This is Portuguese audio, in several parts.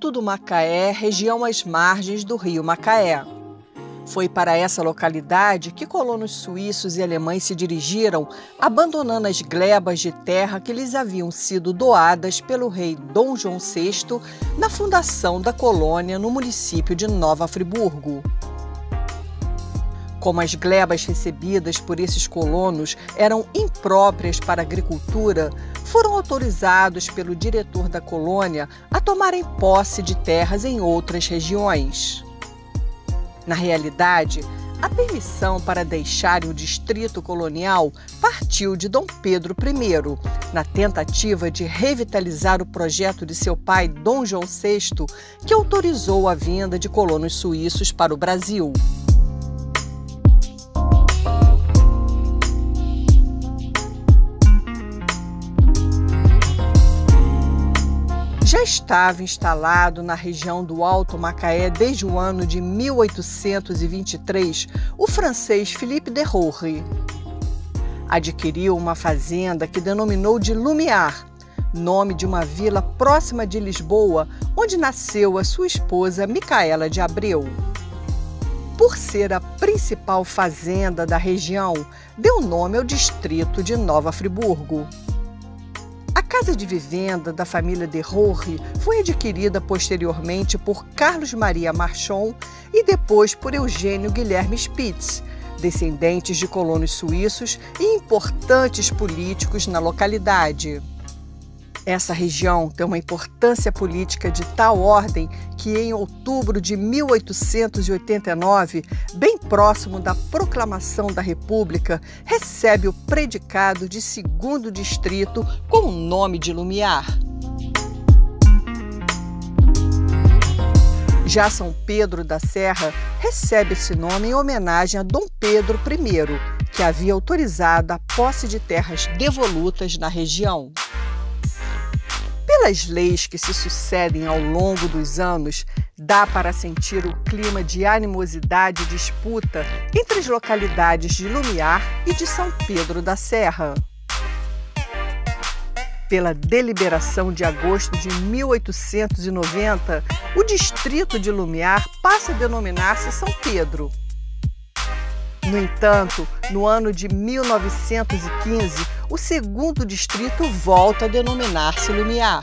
Alto do Macaé, região às margens do rio Macaé. Foi para essa localidade que colonos suíços e alemães se dirigiram, abandonando as glebas de terra que lhes haviam sido doadas pelo rei Dom João VI na fundação da colônia no município de Nova Friburgo. Como as glebas recebidas por esses colonos eram impróprias para a agricultura, foram autorizados pelo diretor da colônia a tomarem posse de terras em outras regiões. Na realidade, a permissão para deixarem o distrito colonial partiu de Dom Pedro I, na tentativa de revitalizar o projeto de seu pai Dom João VI, que autorizou a vinda de colonos suíços para o Brasil. Já estava instalado na região do Alto Macaé desde o ano de 1823 o francês Philippe de Roure. Adquiriu uma fazenda que denominou de Lumiar, nome de uma vila próxima de Lisboa, onde nasceu a sua esposa Micaela de Abreu. Por ser a principal fazenda da região, deu nome ao distrito de Nova Friburgo. A casa de vivenda da família de Roure foi adquirida posteriormente por Carlos Maria Marchon e depois por Eugênio Guilherme Spitz, descendentes de colonos suíços e importantes políticos na localidade. Essa região tem uma importância política de tal ordem que, em outubro de 1889, bem próximo da proclamação da República, recebe o predicado de segundo distrito com o nome de Lumiar. Já São Pedro da Serra recebe esse nome em homenagem a Dom Pedro I, que havia autorizado a posse de terras devolutas na região. Pelas leis que se sucedem ao longo dos anos, dá para sentir o clima de animosidade e disputa entre as localidades de Lumiar e de São Pedro da Serra. Pela deliberação de agosto de 1890, o distrito de Lumiar passa a denominar-se São Pedro. No entanto, no ano de 1915, o segundo distrito volta a denominar-se Lumiar.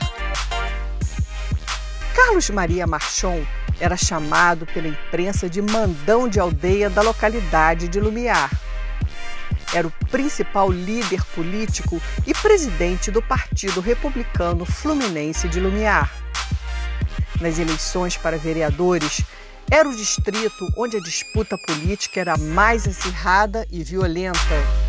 Carlos Maria Marchon era chamado pela imprensa de mandão de aldeia da localidade de Lumiar. Era o principal líder político e presidente do Partido Republicano Fluminense de Lumiar. Nas eleições para vereadores, era o distrito onde a disputa política era mais acirrada e violenta.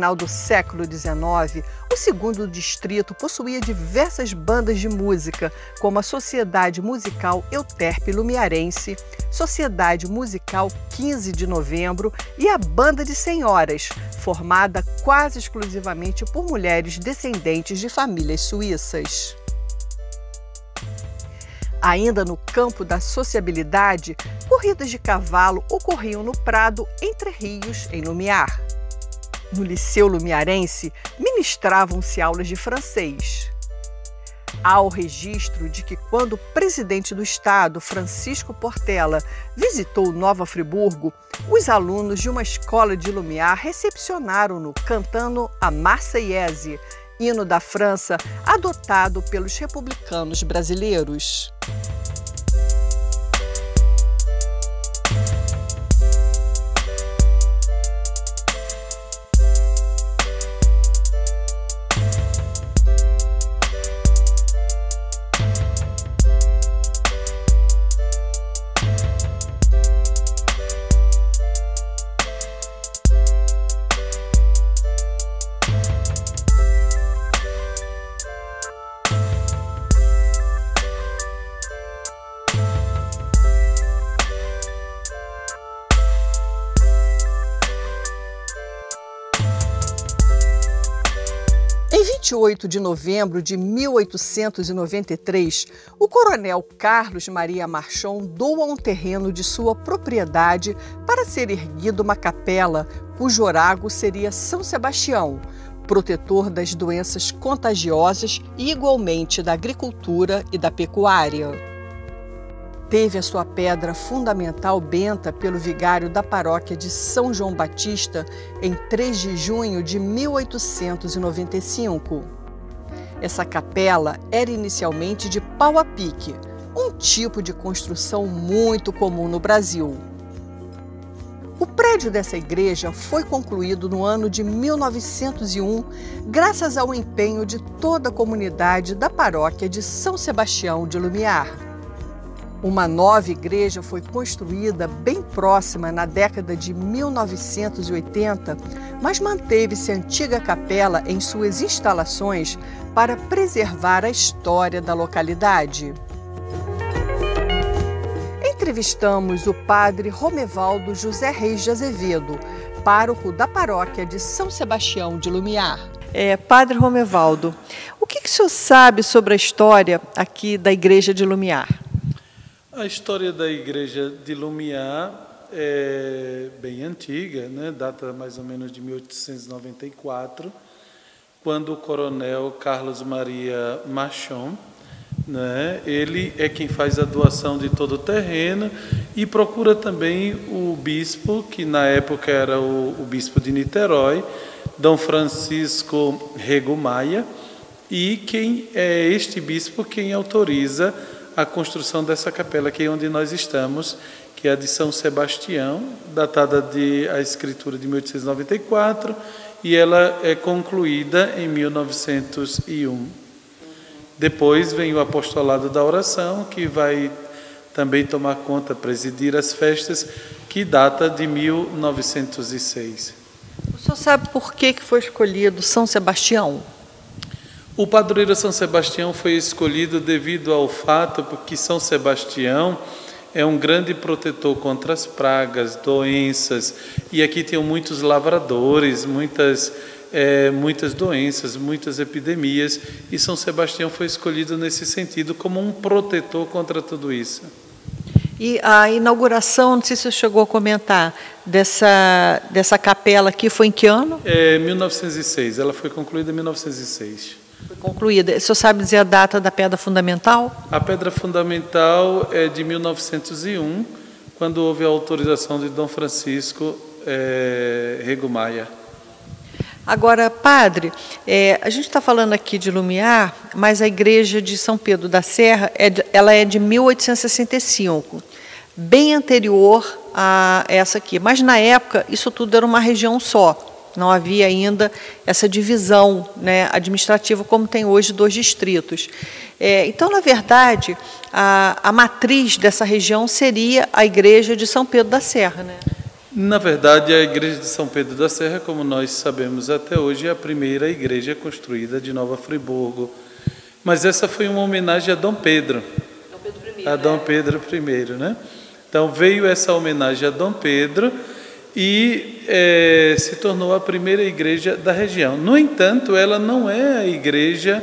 Final do século XIX, o segundo distrito possuía diversas bandas de música, como a Sociedade Musical Euterpe Lumiarense, Sociedade Musical 15 de Novembro e a Banda de Senhoras, formada quase exclusivamente por mulheres descendentes de famílias suíças. Ainda no campo da sociabilidade, corridas de cavalo ocorriam no Prado Entre Rios, em Lumiar. No Liceu Lumiarense, ministravam-se aulas de francês. Há o registro de que, quando o presidente do Estado, Francisco Portela, visitou Nova Friburgo, os alunos de uma escola de Lumiar recepcionaram-no cantando a Marseillaise, hino da França adotado pelos republicanos brasileiros. 28 de novembro de 1893, o coronel Carlos Maria Marchon doa um terreno de sua propriedade para ser erguida uma capela cujo orago seria São Sebastião, protetor das doenças contagiosas e igualmente da agricultura e da pecuária. Teve a sua pedra fundamental benta pelo vigário da paróquia de São João Batista em 3 de junho de 1895. Essa capela era inicialmente de pau a pique, um tipo de construção muito comum no Brasil. O prédio dessa igreja foi concluído no ano de 1901, graças ao empenho de toda a comunidade da paróquia de São Sebastião de Lumiar. Uma nova igreja foi construída bem próxima na década de 1980, mas manteve-se a antiga capela em suas instalações para preservar a história da localidade entrevistamos o padre Romevaldo José Reis de Azevedo, pároco da paróquia de São Sebastião de Lumiar. É, padre Romevaldo, o que, que o senhor sabe sobre a história aqui da igreja de Lumiar? A história da igreja de Lumiar é bem antiga, né? data mais ou menos de 1894, quando o coronel Carlos Maria Machon né? Ele é quem faz a doação de todo o terreno e procura também o bispo, que na época era o, o bispo de Niterói, Dom Francisco Rego Maia, e quem é este bispo quem autoriza a construção dessa capela aqui onde nós estamos, que é a de São Sebastião, datada de a escritura de 1894, e ela é concluída em 1901. Depois vem o apostolado da oração, que vai também tomar conta, presidir as festas, que data de 1906. O senhor sabe por que foi escolhido São Sebastião? O padroeiro São Sebastião foi escolhido devido ao fato que São Sebastião é um grande protetor contra as pragas, doenças, e aqui tem muitos lavradores, muitas é, muitas doenças, muitas epidemias, e São Sebastião foi escolhido nesse sentido como um protetor contra tudo isso. E a inauguração, não sei se você chegou a comentar, dessa, dessa capela aqui foi em que ano? É 1906, ela foi concluída em 1906. Concluída. O senhor sabe dizer a data da pedra fundamental? A pedra fundamental é de 1901, quando houve a autorização de Dom Francisco é, Rego Maia. Agora, padre, é, a gente está falando aqui de Lumiar, mas a igreja de São Pedro da Serra, é de, ela é de 1865, bem anterior a essa aqui. Mas na época, isso tudo era uma região só. Não havia ainda essa divisão né, administrativa como tem hoje dois distritos. É, então, na verdade, a, a matriz dessa região seria a igreja de São Pedro da Serra. Né? Na verdade, a igreja de São Pedro da Serra, como nós sabemos até hoje, é a primeira igreja construída de Nova Friburgo. Mas essa foi uma homenagem a Dom Pedro. Dom Pedro I, a Dom né? Pedro I, né? Então veio essa homenagem a Dom Pedro e é, se tornou a primeira igreja da região. No entanto, ela não é a igreja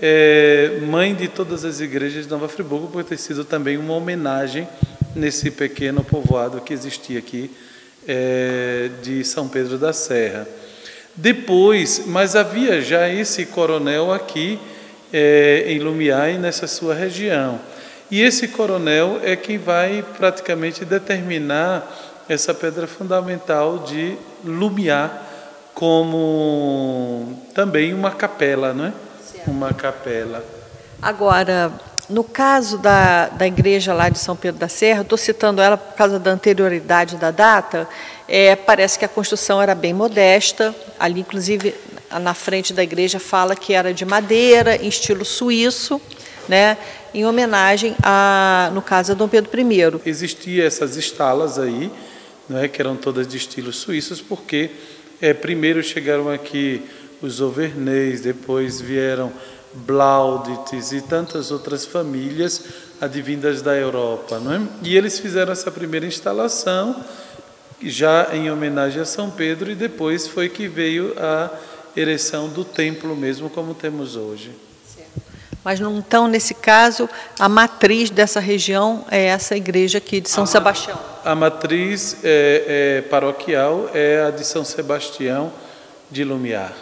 é, mãe de todas as igrejas de Nova Friburgo, por ter sido também uma homenagem nesse pequeno povoado que existia aqui é, de São Pedro da Serra. Depois, mas havia já esse coronel aqui é, em Lumiar e nessa sua região. E esse coronel é quem vai praticamente determinar essa pedra fundamental de Lumiar como também uma capela, não é? Uma capela. Agora, no caso da, da igreja lá de São Pedro da Serra, estou citando ela por causa da anterioridade da data, é, parece que a construção era bem modesta, ali inclusive na frente da igreja fala que era de madeira, em estilo suíço, né, em homenagem, a, no caso, a Dom Pedro I. Existiam essas estalas aí, né, que eram todas de estilos suíços, porque é, primeiro chegaram aqui os Auvernais, depois vieram Blaudites e tantas outras famílias advindas da Europa. Não é? E eles fizeram essa primeira instalação, já em homenagem a São Pedro, e depois foi que veio a ereção do templo mesmo como temos hoje. Mas então, nesse caso, a matriz dessa região é essa igreja aqui de São a, Sebastião. A matriz é, é, paroquial é a de São Sebastião de Lumiar.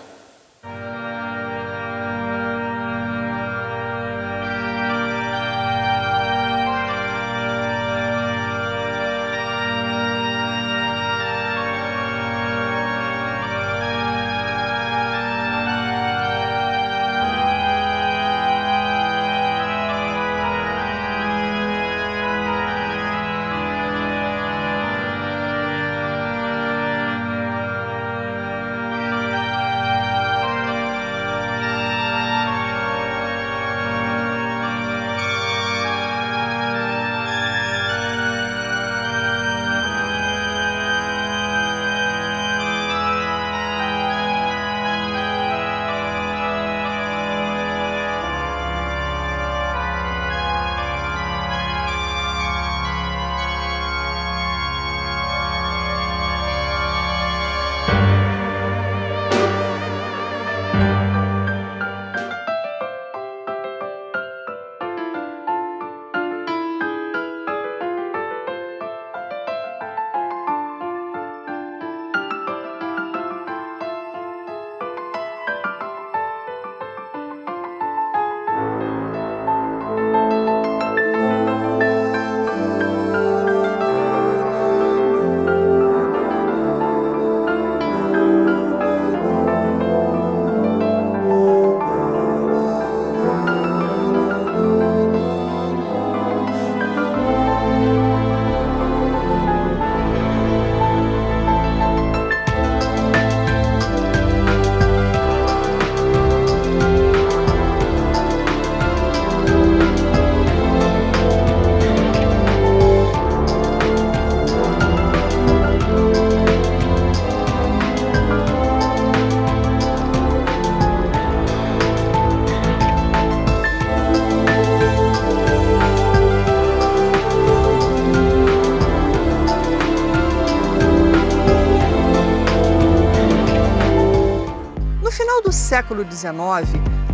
Século XIX,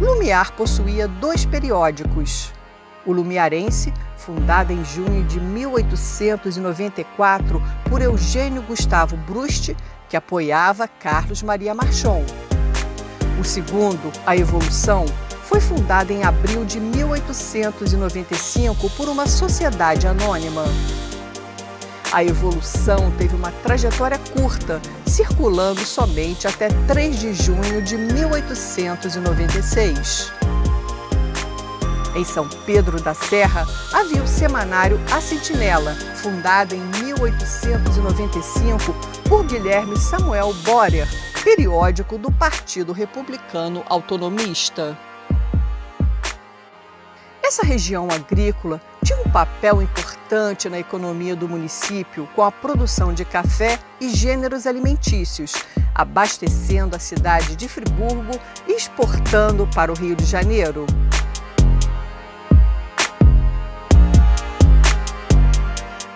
Lumiar possuía dois periódicos. O Lumiarense, fundado em junho de 1894 por Eugênio Gustavo Brust, que apoiava Carlos Maria Marchon. O segundo, A Evolução, foi fundado em abril de 1895 por uma sociedade anônima. A evolução teve uma trajetória curta, circulando somente até 3 de junho de 1896. Em São Pedro da Serra havia o semanário A Sentinela, fundado em 1895 por Guilherme Samuel Borer, periódico do Partido Republicano Autonomista. Essa região agrícola tinha um papel importante na economia do município com a produção de café e gêneros alimentícios, abastecendo a cidade de Friburgo e exportando para o Rio de Janeiro.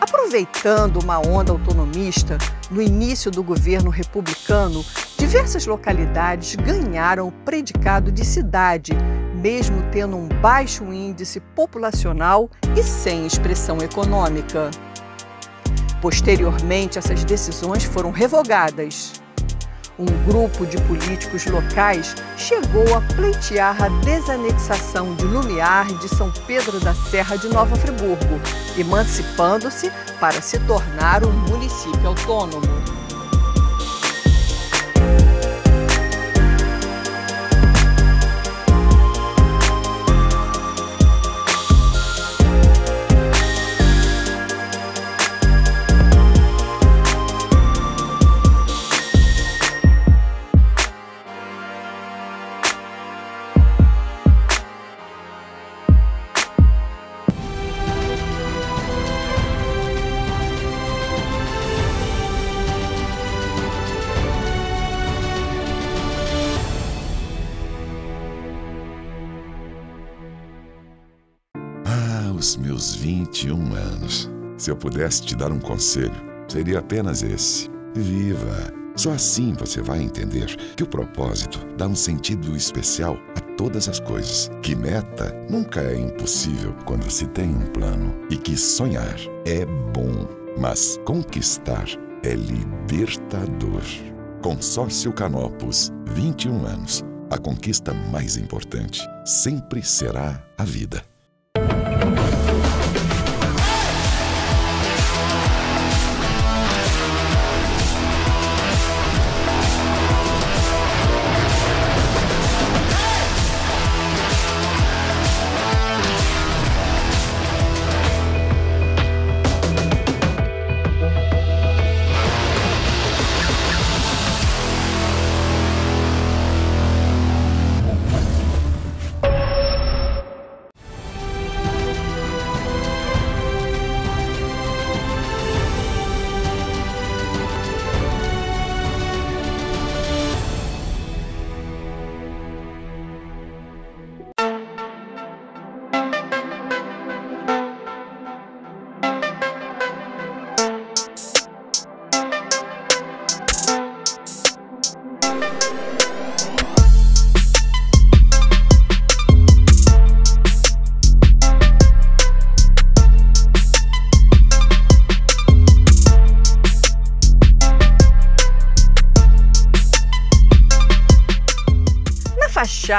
Aproveitando uma onda autonomista, no início do governo republicano, diversas localidades ganharam o predicado de cidade mesmo tendo um baixo índice populacional e sem expressão econômica. Posteriormente, essas decisões foram revogadas. Um grupo de políticos locais chegou a pleitear a desanexação de Lumiar de São Pedro da Serra de Nova Friburgo, emancipando-se para se tornar um município autônomo. 21 anos. Se eu pudesse te dar um conselho, seria apenas esse: viva! Só assim você vai entender que o propósito dá um sentido especial a todas as coisas. Que meta nunca é impossível quando se tem um plano e que sonhar é bom, mas conquistar é libertador. Consórcio Canopus, 21 anos. A conquista mais importante sempre será a vida.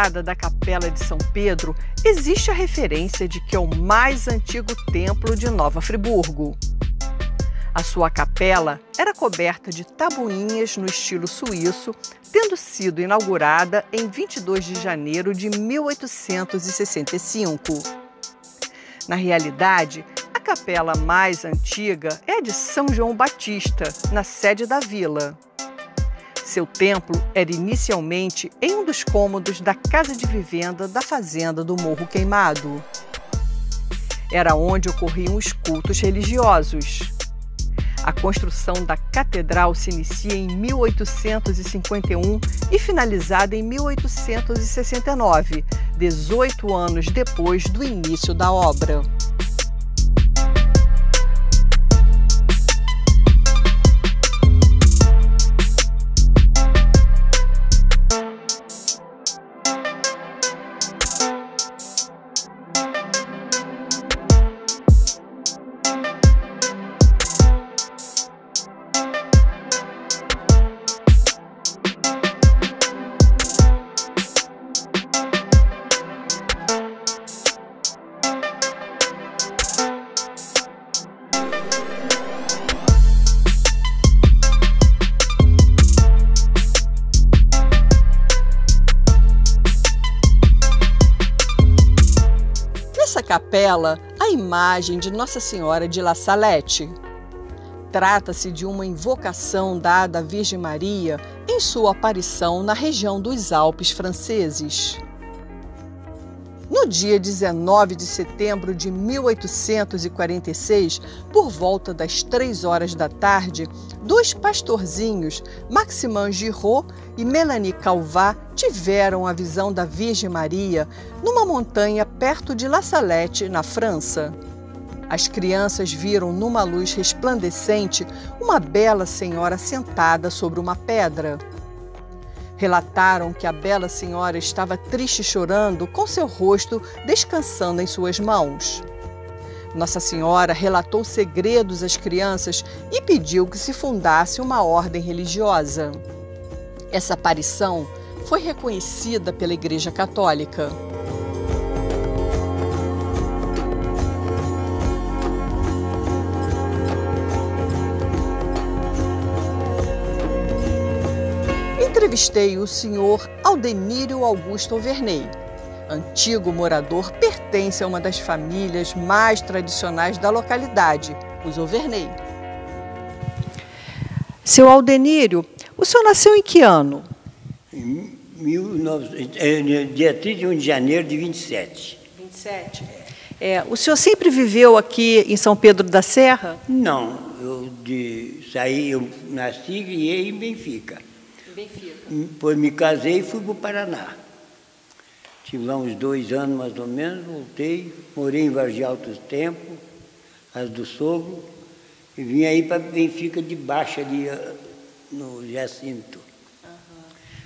Fachada da Capela de São Pedro existe a referência de que é o mais antigo templo de Nova Friburgo. A sua capela era coberta de tabuinhas no estilo suíço, tendo sido inaugurada em 22 de janeiro de 1865. Na realidade, a capela mais antiga é a de São João Batista, na sede da vila. Seu templo era inicialmente em um dos cômodos da casa de vivenda da fazenda do Morro Queimado. Era onde ocorriam os cultos religiosos. A construção da catedral se inicia em 1851 e finalizada em 1869, 18 anos depois do início da obra. A imagem de Nossa Senhora de La Salette. Trata-se de uma invocação dada à Virgem Maria em sua aparição na região dos Alpes franceses. No dia 19 de setembro de 1846, por volta das três horas da tarde, dois pastorzinhos, Maximin Giraud e Melanie Calvat, tiveram a visão da Virgem Maria numa montanha perto de La Salette, na França. As crianças viram numa luz resplandecente uma bela senhora sentada sobre uma pedra. Relataram que a bela senhora estava triste chorando, com seu rosto descansando em suas mãos. Nossa Senhora relatou segredos às crianças e pediu que se fundasse uma ordem religiosa. Essa aparição foi reconhecida pela Igreja Católica. Entrevistei o senhor Aldenírio Augusto Overney. Antigo morador, pertence a uma das famílias mais tradicionais da localidade, os Overney. Seu Aldenírio, o senhor nasceu em que ano? Em 19, é, dia 31 de janeiro de 27. 27? É, o senhor sempre viveu aqui em São Pedro da Serra? Não, eu de, saí, eu nasci e criei em Benfica. Benfica. Depois me casei e fui para o Paraná. Tive lá uns dois anos mais ou menos, voltei, morei em Vargem Alto tempo, as do sogro, e vim aí para Benfica de baixo ali, no Jacinto.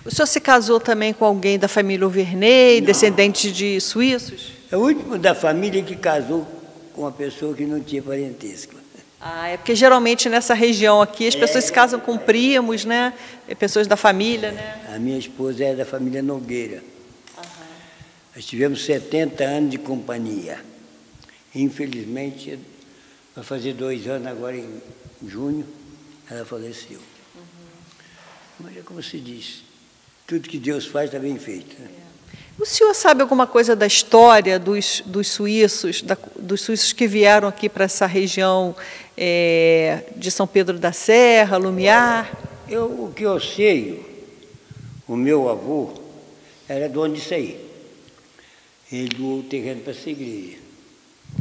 O senhor se casou também com alguém da família Overney, descendente de suíços? É o último da família que casou com uma pessoa que não tinha parentesco. Ah, é porque geralmente nessa região aqui as pessoas se casam com primos, né? Pessoas da família, né? A minha esposa é da família Nogueira. Nós tivemos 70 anos de companhia. Infelizmente, vai fazer dois anos agora em junho, ela faleceu. Mas é como se diz, tudo que Deus faz está bem feito. Né? O senhor sabe alguma coisa da história dos, dos suíços, da, dos suíços que vieram aqui para essa região é, de São Pedro da Serra, Lumiar? Eu, o que eu sei, o meu avô era dono disso aí. Ele doou o terreno para essa igreja.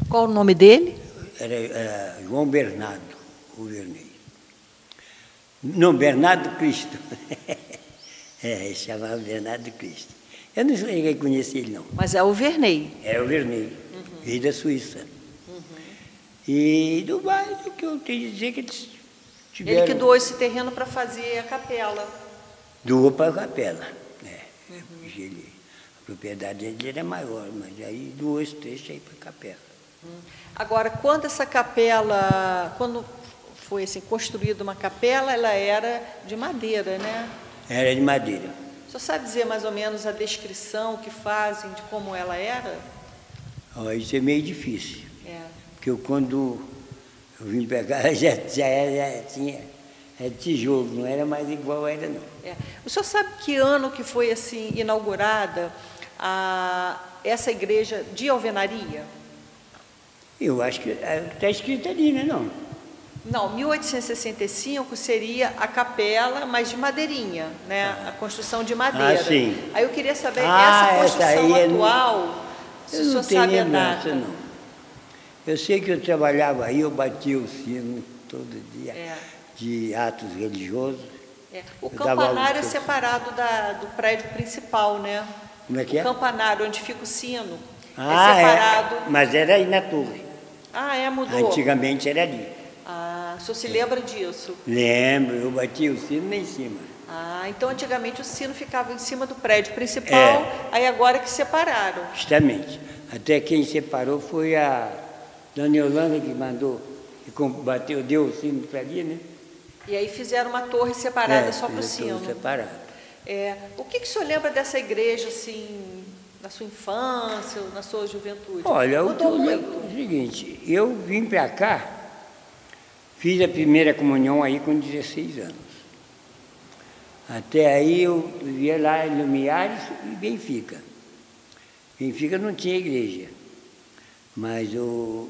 Qual o nome dele? Era, era João Bernardo, o Vernei. Não, Bernardo Cristo. é, ele chamava Bernardo Cristo. Eu não cheguei a conhecer ele, não. Mas é o Vernei. É o Vernei, uhum. veio da Suíça. Uhum. E do bairro que eu tenho que dizer que eles tiveram... Ele que doou esse terreno para fazer a capela. Doou para a capela, é. Uhum. Ele, a propriedade dele era maior, mas aí doou esse trecho aí para a capela. Hum. Agora, quando essa capela, quando foi assim, construída uma capela, ela era de madeira, né? Era de madeira. Você sabe dizer mais ou menos a descrição que fazem de como ela era? Oh, isso é meio difícil. É. Porque eu, quando eu vim pegar, já, já, já tinha é tijolo, não era mais igual era, não. É. O senhor sabe que ano que foi assim inaugurada a, essa igreja de alvenaria? Eu acho que está escrito ali, né, não? Não, 1865 seria a capela, mas de madeirinha, né? A construção de madeira. Ah, sim. Aí eu queria saber, ah, essa construção é atual, não, se o senhor sabe a data. Não. Eu sei que eu trabalhava aí, eu batia o sino todo dia, é. de atos religiosos. É. O campanário é separado da, do prédio principal, né? Como é que o é? O campanário, onde fica o sino, é ah, é separado. Mas era aí na torre. Ah, é, mudou. Antigamente era ali. Ah, o senhor se lembra disso? Lembro, eu bati o sino lá em cima. Ah, então antigamente o sino ficava em cima do prédio principal, é. aí agora que separaram. Justamente. Até quem separou foi a Dona Yolanda que mandou, que bateu, deu o sino para ali, né? E aí fizeram uma torre separada é, só para o sino. separado. É, o que, que o senhor lembra dessa igreja, assim, na sua infância, na sua juventude? Olha, Mudou eu muito. o seguinte, eu vim para cá Fiz a primeira comunhão aí com 16 anos. Até aí eu vivia lá em Lumiares e Benfica. Benfica não tinha igreja, mas o,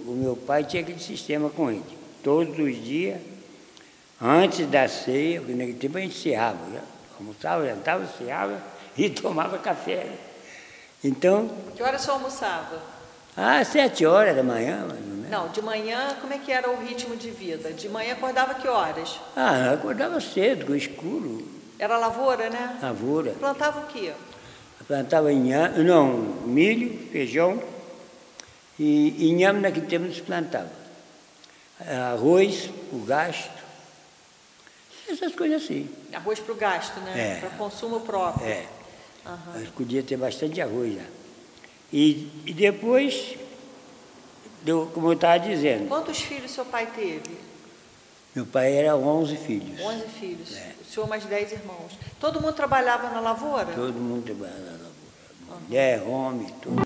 o meu pai tinha aquele sistema com ele. Todos os dias, antes da ceia, porque naquele tempo a gente ceava, já, almoçava, jantava, ceava e tomava café. Então. Que hora você almoçava? Ah, sete horas da manhã, mais não, de manhã, como é que era o ritmo de vida? De manhã acordava que horas? Ah, acordava cedo, com escuro. Era lavoura, né? Lavoura. Plantava o quê? Plantava inhame, não, milho, feijão e inhame naquele tempo não se plantava. Arroz, o gasto, essas coisas assim. Arroz para o gasto, né? É. Para consumo próprio. É. Uhum. podia ter bastante arroz lá. E, e depois deu, como eu estava dizendo. Quantos filhos seu pai teve? Meu pai era 11 filhos. 11 filhos. É. O senhor mais 10 irmãos. Todo mundo trabalhava na lavoura? Todo mundo trabalhava na lavoura. Mulher, homem, tudo.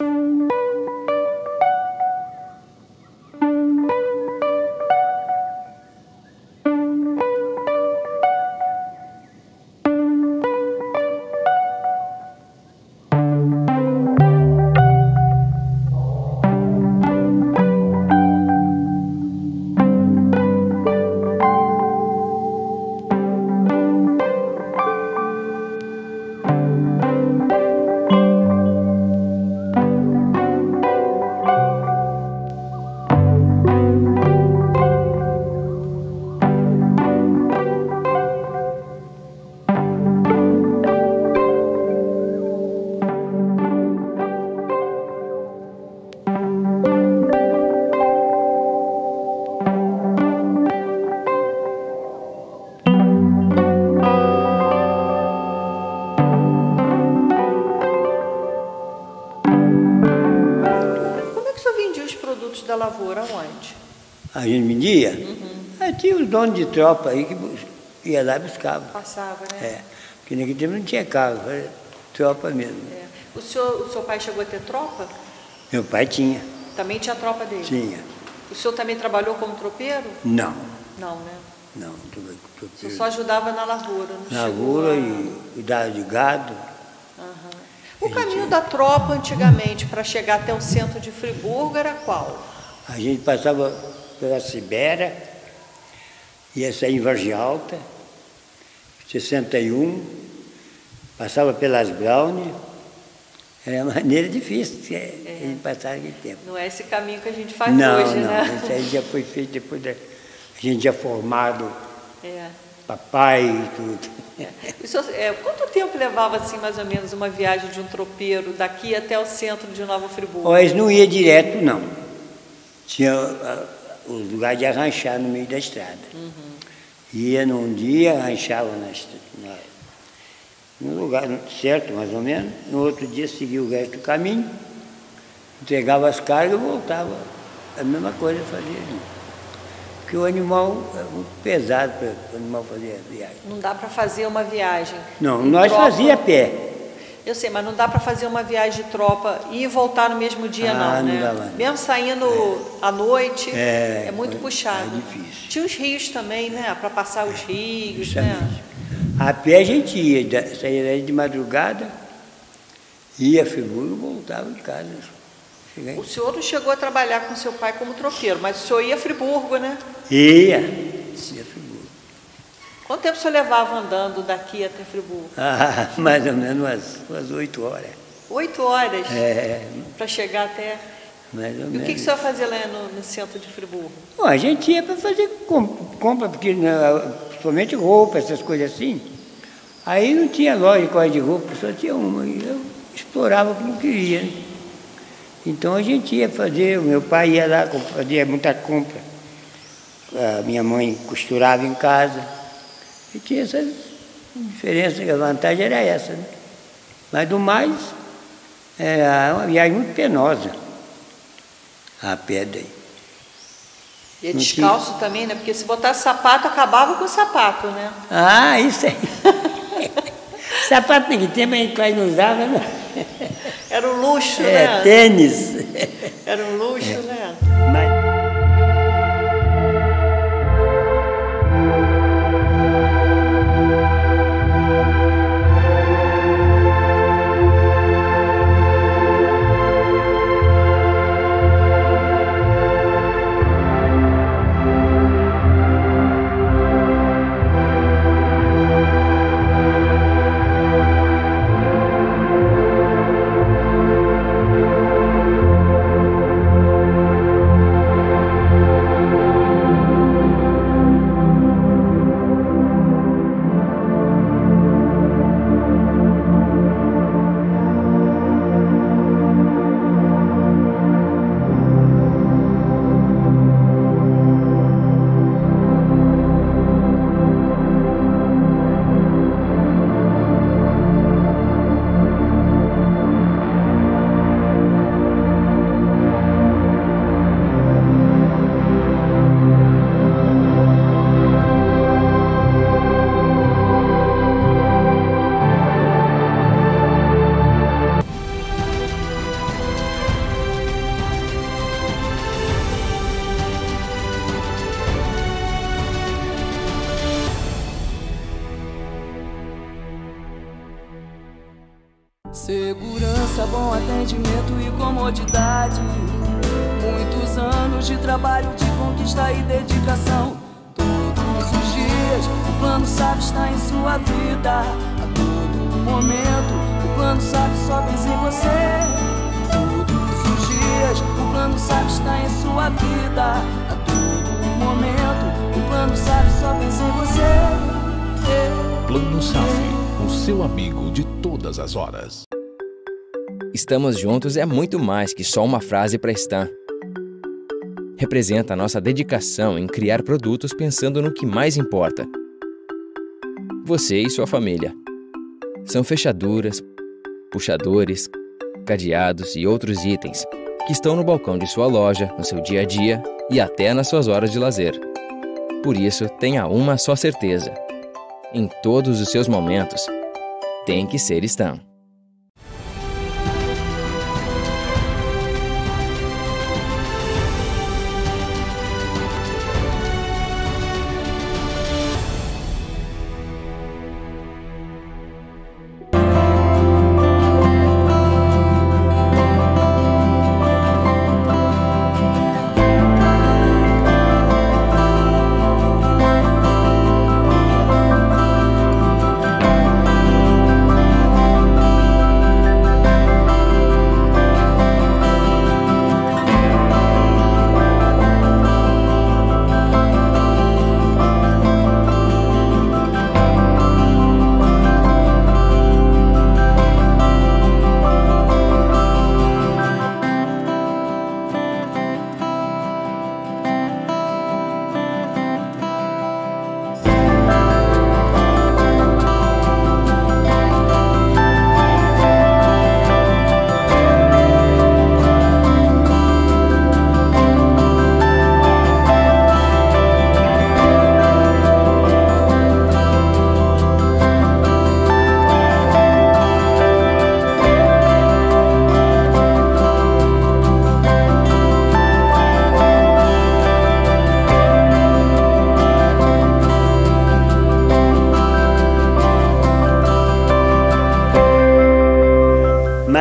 A gente vendia? Uhum. Aí tinha os donos de tropa aí que ia lá e buscava. Passava, né? É. Porque naquele tempo não tinha carro, era tropa mesmo. É. O, senhor, o seu pai chegou a ter tropa? Meu pai tinha. Também tinha tropa dele? Tinha. O senhor também trabalhou como tropeiro? Não. Não, né? Não, tropeiro. O senhor só ajudava na lavoura, não Na lavoura a... e cuidava de gado. Uhum. O caminho da tropa antigamente para chegar até o centro de Friburgo era qual? A gente passava pela Sibéria, ia sair em Vargem Alta, 61, passava pelas Brownie, era uma maneira difícil de é. passar aquele tempo. Não é esse caminho que a gente faz não, hoje, não, né? Não, isso aí já foi feito depois da a gente já formado, é. papai e tudo. É. Senhor, é, quanto tempo levava, assim, mais ou menos, uma viagem de um tropeiro daqui até o centro de Nova Friburgo? Pois não ia direto, não. Tinha uh, o lugar de arranchar no meio da estrada. Uhum. Ia num dia, arranchava na, na, no lugar certo, mais ou menos. No outro dia, seguia o resto do caminho, entregava as cargas e voltava. A mesma coisa fazia ali. Porque o animal é muito pesado para o animal fazer a viagem. Não dá para fazer uma viagem. Não, nós fazíamos fazia a pé. Eu sei, mas não dá para fazer uma viagem de tropa e voltar no mesmo dia, ah, não, né? Não dá, não. Mesmo saindo é. à noite, é, é muito puxado. É difícil. Tinha os rios também, né? Para passar os rios, né? A pé a gente ia, saía de madrugada, ia a Friburgo e voltava de casa. O senhor não chegou a trabalhar com seu pai como tropeiro, mas o senhor ia a Friburgo, né? Ia. Quanto tempo o senhor levava andando daqui até Friburgo? Ah, mais ou menos umas, umas oito horas. Oito horas? É. Para chegar até... Mais ou e menos. o que, que o senhor fazia lá no, no centro de Friburgo? Bom, a gente ia para fazer compra, porque né, somente roupa, essas coisas assim. Aí não tinha loja de roupa, só tinha uma. E eu explorava como queria. Né? Então a gente ia fazer, o meu pai ia lá, fazia muita compra. A minha mãe costurava em casa. E tinha essa diferença, a vantagem era essa. Né? Mas do mais, era uma viagem muito penosa. A pedra aí. E é descalço tinha... também, né? Porque se botasse sapato, acabava com o sapato, né? Ah, isso aí. sapato naquele tempo a gente quase não usava, né? Era um luxo, é, né? Tênis. Era um luxo, é. né? Mas... Estamos juntos é muito mais que só uma frase para Stan. Representa a nossa dedicação em criar produtos pensando no que mais importa. Você e sua família. São fechaduras, puxadores, cadeados e outros itens que estão no balcão de sua loja, no seu dia a dia e até nas suas horas de lazer. Por isso, tenha uma só certeza: em todos os seus momentos, tem que ser Stan.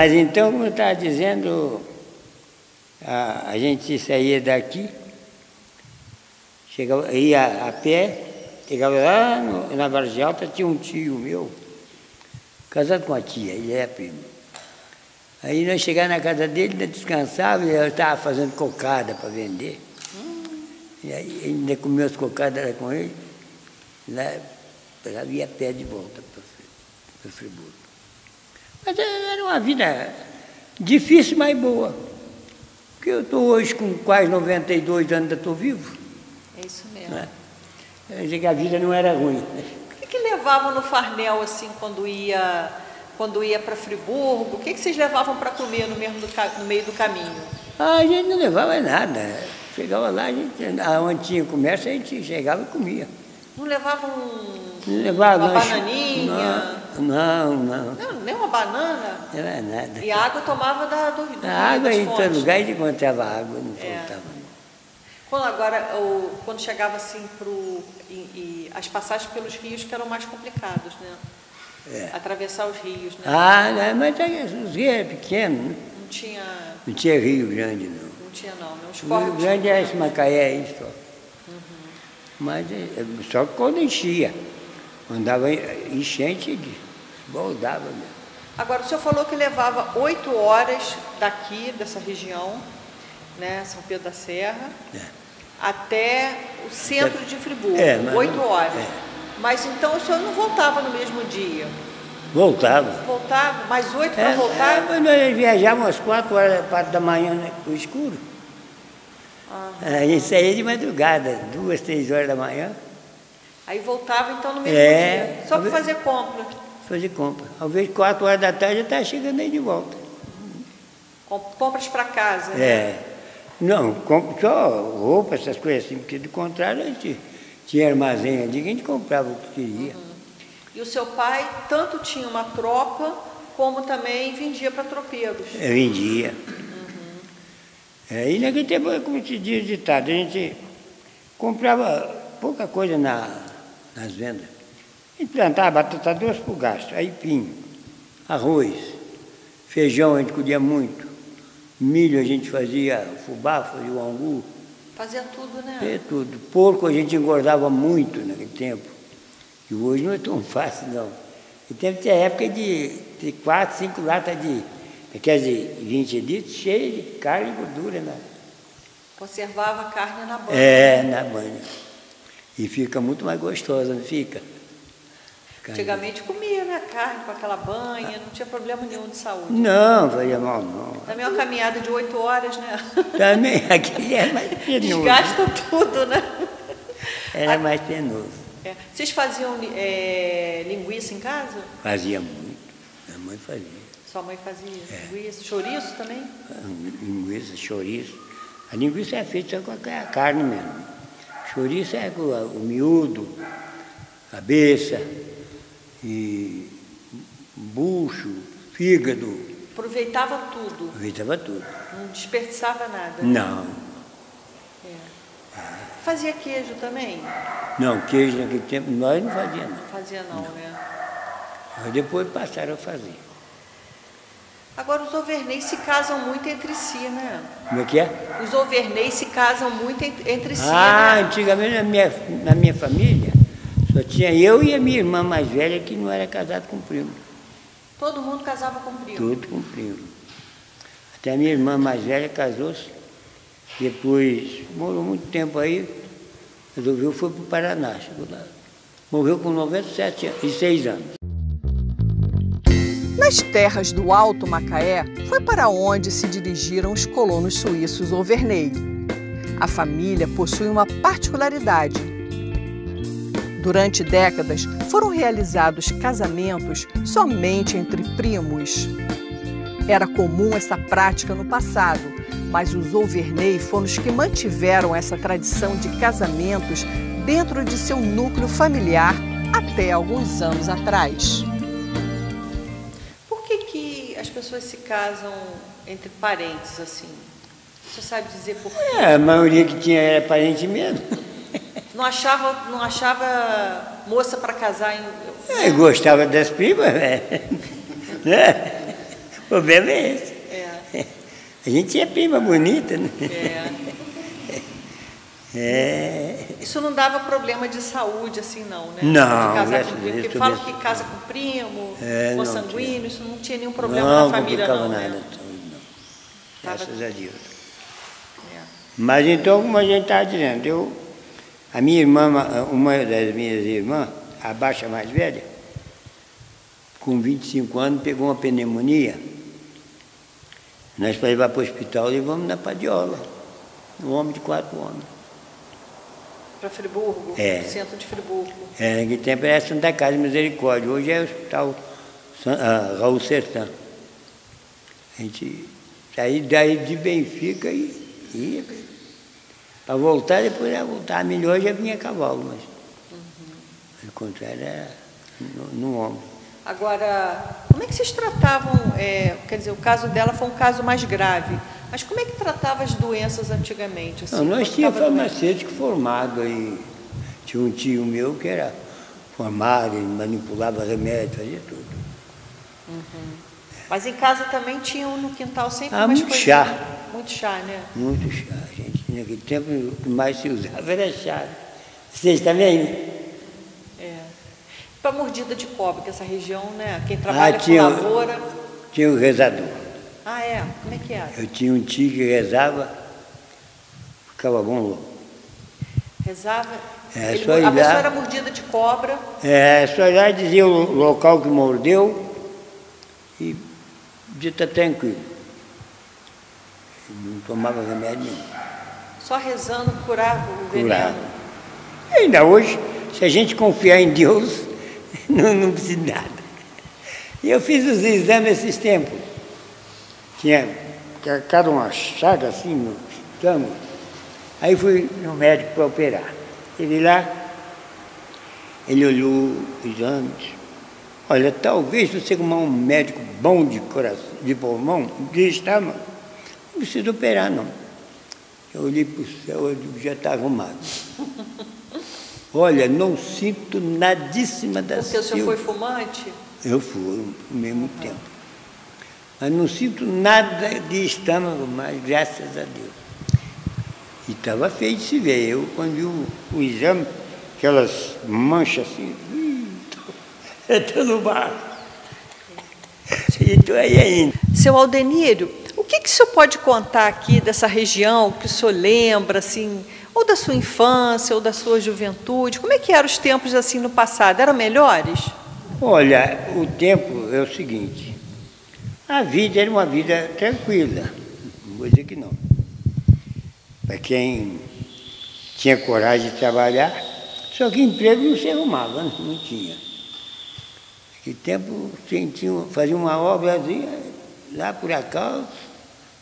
Mas então, como eu estava dizendo, a, a gente saía daqui, chegava, ia a pé, chegava lá no, na Vargem Alta, tinha um tio meu, casado com a tia, ele era primo. Aí nós chegávamos na casa dele, ainda descansava, e estava fazendo cocada para vender. E aí ainda comia as cocadas com ele, lá, ia a pé de volta para Friburgo. Mas era uma vida difícil, mas boa. Porque eu estou hoje com quase 92 anos, ainda estou vivo. É isso mesmo. Né? Eu dizer que a vida não era ruim. O que, que levavam no farnel, assim, quando ia, quando ia para Friburgo? O que, que vocês levavam para comer no, mesmo do, no meio do caminho? Ah, a gente não levava nada. Chegava lá, a gente, onde tinha comércio, a gente chegava e comia. Não levavam não levava uma lanche, bananinha? Não, não. Não, nem uma banana? Não era nada. E a água tomava da, do, do A água em todo lugar gente encontrava água, não É. faltava. Quando agora, o, quando chegava assim e, e as passagens pelos rios que eram mais complicados, né? É. Atravessar os rios, né? Ah, não, mas aí os rios eram pequenos, né? Não tinha, não tinha rio grande, não. não tinha não, né? Os O rio grande é esse Macaé aí só. Mas é, é só quando enchia. Andava enchente, voltava mesmo. Agora, o senhor falou que levava oito horas daqui, dessa região, né, São Pedro da Serra, É. até o centro de Friburgo. É, oito horas. é. Mas então o senhor não voltava no mesmo dia? Voltava. Voltava? Mais oito para É, voltar? é, nós viajávamos às quatro horas, quatro da manhã, no escuro. Ah. A gente saía de madrugada, duas, três horas da manhã, Aí voltava então no mesmo É. dia. Só para fazer compra. fazer compra. Invés de quatro horas da tarde, já estava chegando aí de volta. Com- Compras para casa. né? É. Não, compro só roupa, essas coisas assim, porque do contrário a gente tinha armazém ali, que a gente comprava o que queria. E o seu pai tanto tinha uma tropa, como também vendia para tropeiros. Eu vendia. É, e naquele tempo, como se diz ditado, a gente comprava pouca coisa na, nas vendas. A gente plantava batata doce para o gasto, aipim, arroz, feijão a gente colhia muito, milho a gente fazia fubá, fazia o angu, Fazia tudo, né? é tudo. Porco a gente engordava muito naquele tempo. E hoje não é tão fácil, não. E tinha época de, de quatro, cinco latas de, quer dizer, 20 litros, cheio de carne e gordura. Né? Conservava a carne na banha. É, na banha. E fica muito mais gostosa, não fica? Carne- Antigamente comia, né? Carne com aquela banha, não tinha problema nenhum de saúde. Não, fazia mal não. Também uma caminhada de oito horas, né? Também aqui é mais penoso. Desgasta tudo, né? Era mais penoso. É. Vocês faziam é, linguiça em casa? Fazia muito. Minha mãe fazia. Sua mãe fazia é. linguiça, chouriço também? Linguiça, chouriço. A linguiça é feita com a carne mesmo. Chouriço é com o miúdo, cabeça, e bucho, fígado. Aproveitava tudo? Aproveitava tudo. Não desperdiçava nada? Não. É. Fazia queijo também? Não, queijo naquele tempo nós não fazíamos. Não fazia não, não. né? Mas depois passaram a fazer. Agora os overneis se casam muito entre si, né? Como é que é? Os overneis se casam muito entre si, ah, né? antigamente na minha, na minha família, só tinha eu e a minha irmã mais velha que não era casada com primo. Todo mundo casava com primo? Tudo com primo. Até a minha irmã mais velha casou-se, depois morou muito tempo aí, resolveu, foi para o Paraná, chegou lá. Morreu com 97 e 6 anos. Nas terras do Alto Macaé, foi para onde se dirigiram os colonos suíços Overney. A família possui uma particularidade. Durante décadas, foram realizados casamentos somente entre primos. Era comum essa prática no passado, mas os Overney foram os que mantiveram essa tradição de casamentos dentro de seu núcleo familiar até alguns anos atrás. Pessoas se casam entre parentes assim? Você sabe dizer por quê? É, a maioria que tinha era parente mesmo. Não achava, não achava moça para casar em. É, gostava das primas, é. né? O problema é esse. É. A gente tinha prima bonita, né? É. é. Isso não dava problema de saúde, assim, não, né? Não, de casar com primo, porque falam que casa com primo, é, consanguíneo, isso não tinha nenhum problema não, na família, não. Não, nada, né? não. Graças a Deus. É. Mas então, como a gente estava dizendo, eu a minha irmã, uma das minhas irmãs, a baixa mais velha, com 25 anos, pegou uma pneumonia. Nós para levar para o hospital levamos na Padiola, um homem de quatro homens. Para Friburgo? É. centro de Friburgo. É, naquele tempo era Santa Casa Misericórdia, hoje é o Hospital ah, Raul Sertã. A gente saía daí de Benfica e ia para voltar, depois ia voltar melhor, já vinha a cavalo, mas uhum. o contrário era no, no ombro. Agora, como é que vocês tratavam, é, quer dizer, o caso dela foi um caso mais grave, mas como é que tratava as doenças antigamente? Assim, Não, nós tínhamos farmacêutico formado aí, tinha um tio meu que era formado, ele manipulava remédio, fazia tudo. Uhum. Mas em casa também tinham no quintal sempre ah, muito chá. Muito chá, né? Muito chá, gente. Naquele tempo, o que mais se usava era chá. Vocês também? É. Para mordida de cobre, que essa região, né? Quem trabalha ah, tinha, com lavoura. Tinha o rezador. Ah, é? Como é que era? Eu tinha um tio que rezava, ficava bom louco. Rezava? É, Ele, só a lá, pessoa era mordida de cobra. É, só lá dizia o local que mordeu e dita tranquilo. Não tomava remédio nenhum. Só rezando curava o veneno. Curava. Ainda hoje, se a gente confiar em Deus, não, não precisa de nada. E eu fiz os exames esses tempos. Tinha cada uma chaga assim no estômago. Aí fui no médico para operar. Ele lá, ele olhou os exames. Olha, talvez você como um médico bom de coração, de pulmão, de estômago, não precisa operar não. Eu olhei para o céu e já está arrumado. Olha, não sinto nadíssima da Porque o senhor foi fumante? Eu fui, ao mesmo uhum. tempo. Mas não sinto nada de estômago mais, graças a Deus. E estava feio de se ver. Eu, quando vi o, o exame, aquelas manchas assim, estou no barco. E estou aí ainda. Seu Aldenírio, que, que o senhor pode contar aqui dessa região que o senhor lembra, assim, ou da sua infância, ou da sua juventude? Como é que eram os tempos assim no passado? Eram melhores? Olha, o tempo é o seguinte, a vida era uma vida tranquila, não vou dizer que não. Para quem tinha coragem de trabalhar, só que emprego não se arrumava, não tinha. Que tempo tinha, tinha, fazia uma obrazinha lá por acaso,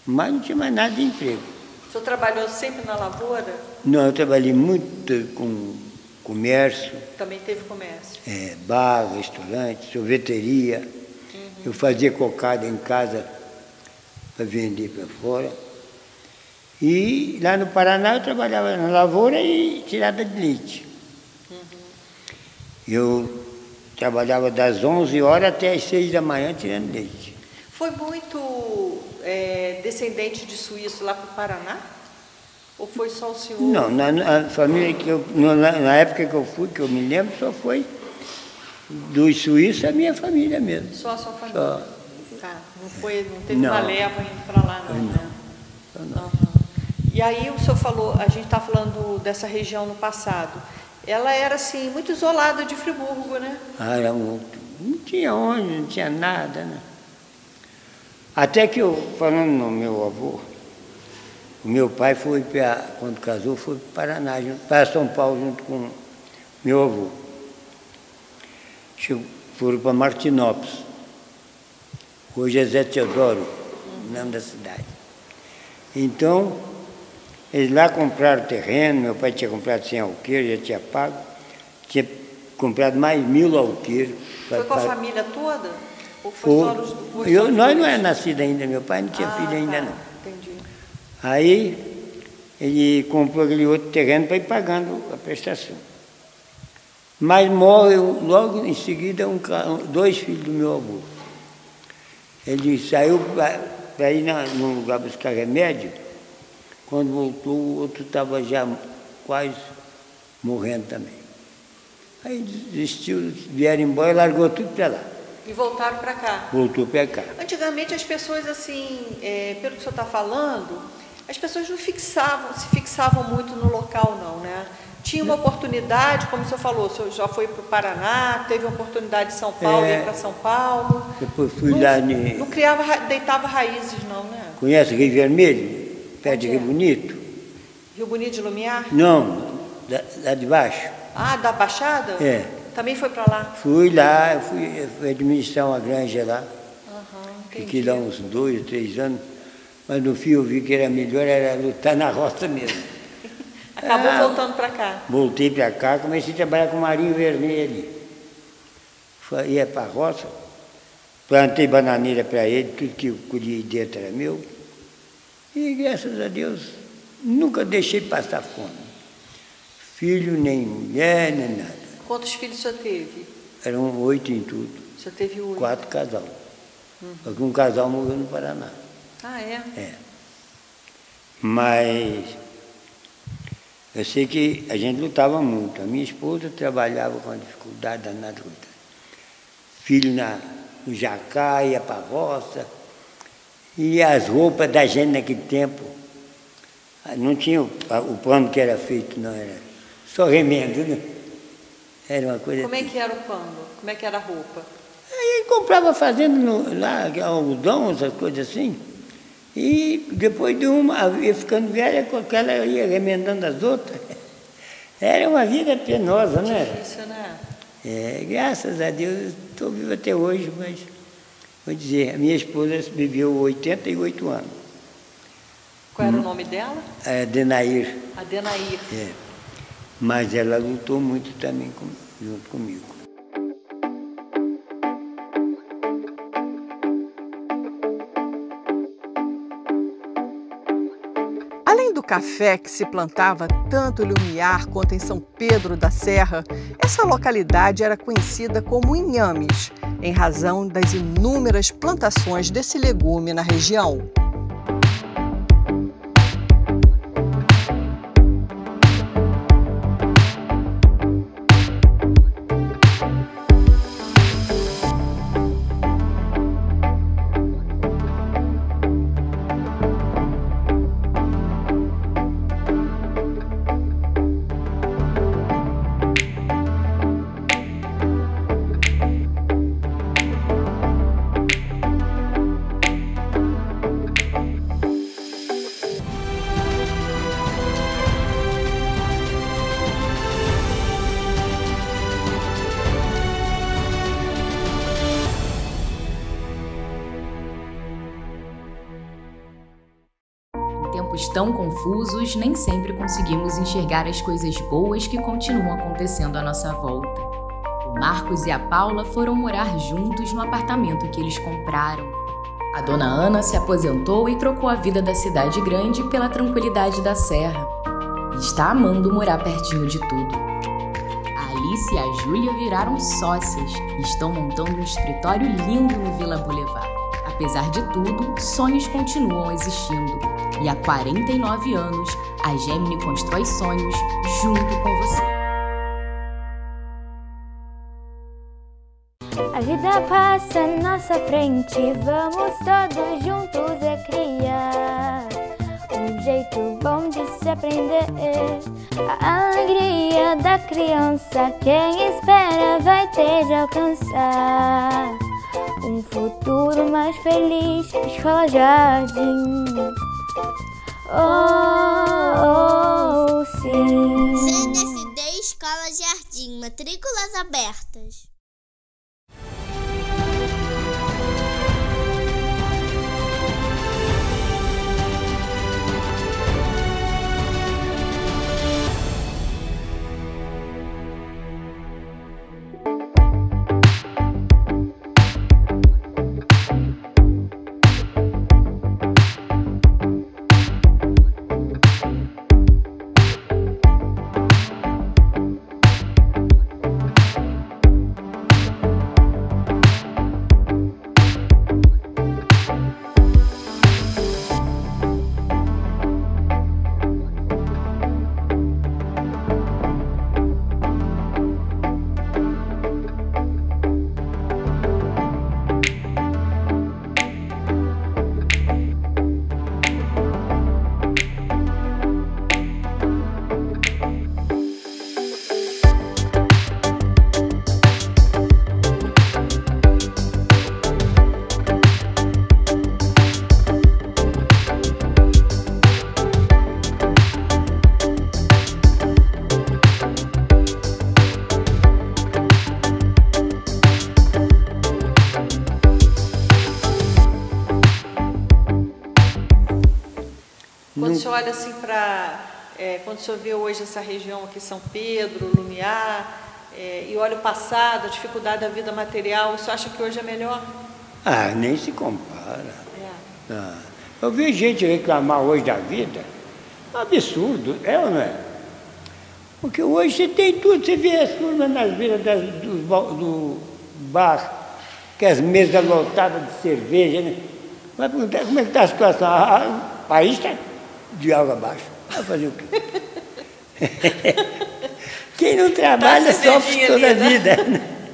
mas não tinha mais nada de emprego. O senhor trabalhou sempre na lavoura? Não, eu trabalhei muito com comércio. Também teve comércio? É, bar, restaurante, sorveteria. Eu fazia cocada em casa para vender para fora. E lá no Paraná eu trabalhava na lavoura e tirada de leite. Uhum. Eu trabalhava das 11 horas até as 6 da manhã tirando leite. Foi muito é, descendente de suíço lá para o Paraná? Ou foi só o senhor? Não, na, na família que eu, na, na, época que eu fui, que eu me lembro, só foi dos suíços a minha família mesmo. Só a sua família? Só. Tá, não, foi, não teve não. uma leva indo para lá não, não. né? Não. Uhum. E aí o senhor falou, a gente está falando dessa região no passado, ela era assim, muito isolada de Friburgo, né? Ah, era muito. Não tinha onde, não tinha nada, né? Até que eu, falando no meu avô, o meu pai foi, pra, quando casou, foi para Paraná, para São Paulo, junto com meu avô. Foram para Martinópolis. Hoje é Zé Teodoro, o nome da cidade. Então, eles lá compraram terreno, meu pai tinha comprado 100 alqueires, já tinha pago, tinha comprado mais mil alqueires. Foi com a família toda? Ou foi, foi só os, foi eu, Nós não é nascido ainda, meu pai não tinha ah, filho ainda tá. não. Aí ele comprou aquele outro terreno para ir pagando a prestação. Mas morre logo em seguida um, dois filhos do meu avô. Ele saiu para ir na, num lugar buscar remédio. Quando voltou, o outro estava já quase morrendo também. Aí desistiu, vieram embora e largou tudo para lá. E voltaram para cá? Voltou para cá. Antigamente as pessoas, assim, é, pelo que o senhor está falando, as pessoas não fixavam, se fixavam muito no local, não, né? Tinha uma oportunidade, como o senhor falou, o senhor já foi para o Paraná, teve uma oportunidade em São Paulo, é, ir para São Paulo. Depois fui não, lá. Não criava, deitava raízes, não, né? Conhece Rio Vermelho? Perto de Rio Bonito? Rio Bonito de Lumiar? Não, lá de baixo. Ah, da Baixada? É. Também foi para lá? Fui lá, eu fui, fui administrar uma granja lá. Uhum, Fiquei lá uns dois, três anos. Mas no fim eu vi que era melhor era lutar na roça mesmo. Acabou ah, voltando para cá? Voltei para cá, comecei a trabalhar com o Marinho Vermelho. Ia para a roça, plantei bananeira para ele, tudo que eu colhi dentro era meu. E graças a Deus nunca deixei passar fome. Filho, nem mulher, nem nada. Quantos filhos o senhor teve? Eram oito em tudo. Senhor teve oito? Quatro casal. Uhum. Porque um casal morreu no Paraná. Ah, é? É. Mas eu sei que a gente lutava muito. A minha esposa trabalhava com a dificuldade danada. Filho na, no jacá, ia para a roça. E as roupas da gente naquele tempo, não tinha o, o pano que era feito, não, era só remendo, né? Era uma coisa. Como é que era o pano? Como é que era a roupa? Aí comprava fazendo no, lá algodão, essas coisas assim. E depois de uma, ia ficando velha, com aquela ia remendando as outras. Era uma vida penosa, né? Difícil, né? É, graças a Deus estou vivo até hoje, mas vou dizer, a minha esposa viveu 88 anos. Qual era hum. o nome dela? Adenair. Adenair. É. Mas ela lutou muito também com, junto comigo. Café que se plantava tanto em Lumiar quanto em São Pedro da Serra, essa localidade era conhecida como Inhames, em razão das inúmeras plantações desse legume na região. Confusos, nem sempre conseguimos enxergar as coisas boas que continuam acontecendo à nossa volta. O Marcos e a Paula foram morar juntos no apartamento que eles compraram. A dona Ana se aposentou e trocou a vida da cidade grande pela tranquilidade da serra. Está amando morar pertinho de tudo. A Alice e a Júlia viraram sócias e estão montando um escritório lindo no Vila Boulevard. Apesar de tudo, sonhos continuam existindo. E há 49 anos, a Gemini constrói sonhos junto com você. A vida passa à nossa frente, vamos todos juntos a criar um jeito bom de se aprender. A alegria da criança, quem espera vai ter de alcançar um futuro mais feliz, escola jardim. Oh, oh sim. CNSD Escola Jardim, matrículas abertas. Senhor olha assim para. É, quando o senhor vê hoje essa região aqui, São Pedro, Lumiar, é, e olha o passado, a dificuldade da vida material, o senhor acha que hoje é melhor? Ah, nem se compara. Ah, eu vi gente reclamar hoje da vida, um absurdo, é ou não é? Porque hoje você tem tudo, você vê as turmas nas beiras das, do, do bar, que as mesas lotadas de cerveja, né? Vai perguntar como é que está a situação? Ah, o país está de água abaixo. Vai fazer o quê? Quem não trabalha Tá a sofre toda a ali, né? vida,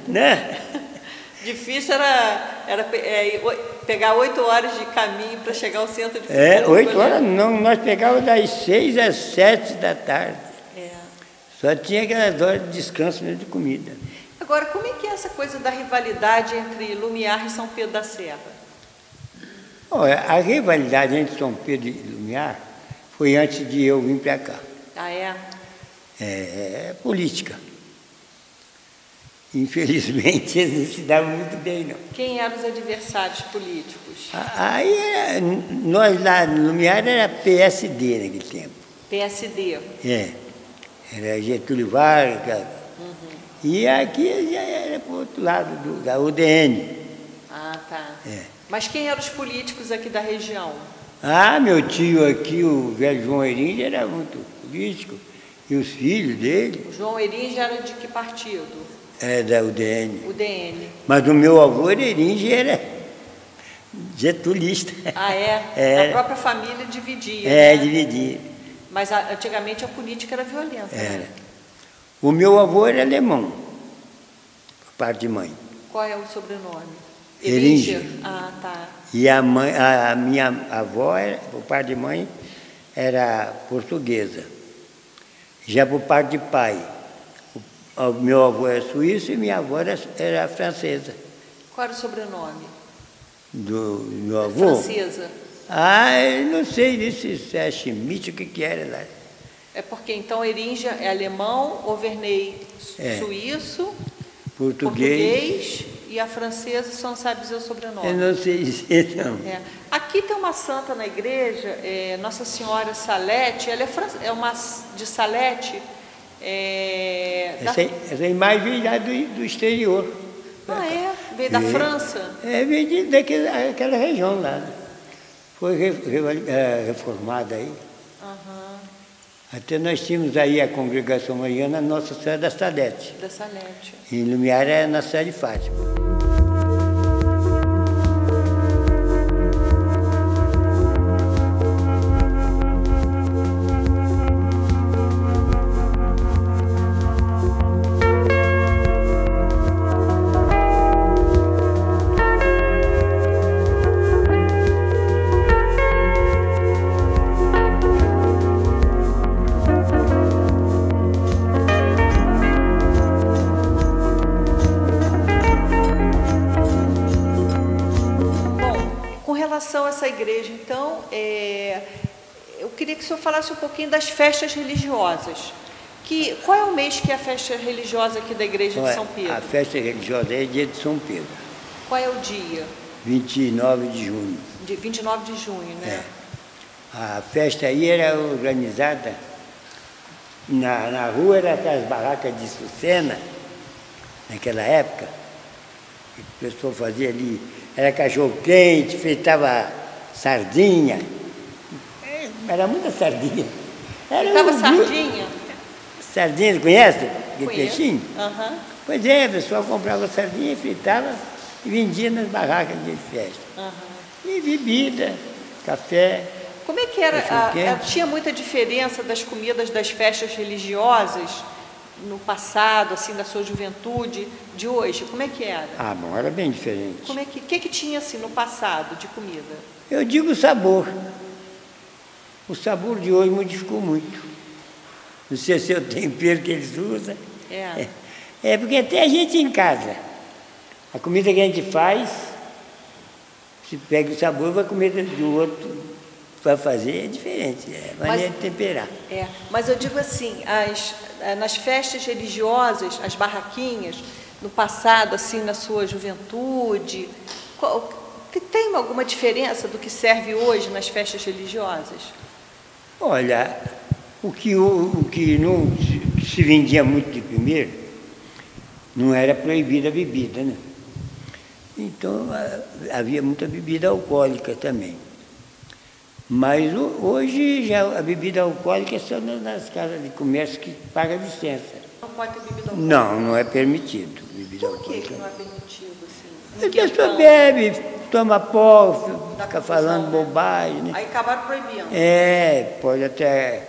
né? Difícil era, era é, pegar oito horas de caminho para chegar ao centro de É, Friburgo, oito né? horas não, nós pegávamos das seis às sete da tarde. É. Só tinha aquelas horas de descanso mesmo de comida. Agora, como é que é essa coisa da rivalidade entre Lumiar e São Pedro da Serra? Olha, a rivalidade entre São Pedro e Lumiar foi antes de eu vir para cá. Ah, é? É, é política. Infelizmente, eles não se davam muito bem, não. Quem eram os adversários políticos? Aí, era- nós lá no Lumiar era PSD naquele tempo. PSD. É. Era Getúlio Vargas. E aqui já era para o outro lado, do- da UDN. Ah, tá. É. Mas quem eram os políticos aqui da região? Ah, meu tio aqui, o velho João Eringe, era muito político. E os filhos dele O João Eringe era de que partido? eram da UDN. O DN. Mas o meu avô Eringe era getulista. Ah, é? É. A própria família dividia. É, né? dividia. Mas antigamente a política era violenta. Era. Né? O meu avô era alemão, por parte de mãe. Qual é o sobrenome? Eringe. Ah, tá. E a, mãe, a, minha avó, era, por parte de mãe, era portuguesa. Já por parte de pai, o, o meu avô era suíço e minha avó era, era francesa. Qual era o sobrenome? Do meu avô? Francesa. Ah, eu não sei se é Schmidt, o que, que era lá. É porque então Eringe é alemão, Overney É. suíço, Português. português e a francesa, você não sabe dizer o sobrenome. Eu não sei dizer, não. É. Aqui tem uma santa na igreja, é, Nossa Senhora Salete, ela é, fran- é uma de Salete. É, da- Essa, essa imagem veio lá do, do exterior. Ah, é? Veio da É. França? É, veio daquela aquela região lá. Foi re- re- eh, reformada aí. Até nós tínhamos aí a congregação mariana Nossa Senhora da Salete. da Salete. Em Lumiar é na cidade de Fátima. Falasse um pouquinho das festas religiosas. Que, qual é o mês que é a festa religiosa aqui da igreja de Olha, São Pedro? A festa religiosa é dia de São Pedro, Qual é o dia? 29 de junho. De 29 de junho, né? A festa aí era organizada, na, na rua era aquelas barracas de Sucena, naquela época. O pessoal fazia ali, era cachorro quente, fritava sardinha. Era muita sardinha. Era Tava um- sardinha? Sardinha, conhece? De peixinho? Aham, Pois é, o pessoal comprava sardinha, fritava e vendia nas barracas de festa. aham. E bebida, café. Como é que era? A- a- tinha muita diferença das comidas das festas religiosas no passado, assim, da sua juventude, de hoje? Como é que era? Ah, bom, era bem diferente. Como é que, que que tinha assim no passado de comida? Eu digo sabor. O sabor de hoje modificou muito. Não sei se é o tempero que eles usam. É. É porque até a gente em casa, a comida que a gente faz, se pega o sabor, a comida do outro vai fazer é diferente. É Mas- maneira de temperar. É, mas eu digo assim, as, eh, nas festas religiosas, as barraquinhas, no passado, assim, na sua juventude, qual- tem alguma diferença do que serve hoje nas festas religiosas? Olha, o que, o, o que não se, se vendia muito de primeiro, não era proibida a bebida, né? Então havia muita bebida alcoólica também. Mas ho- hoje já a bebida alcoólica é só na- nas casas de comércio que paga licença. Não pode ter bebida alcoólica? Não, não é permitido bebida Por que, que alcoólica. não é permitido, assim? A pessoa bebe, toma pó, fica falando né? bobagem, né? Aí acabaram proibindo. É, pode até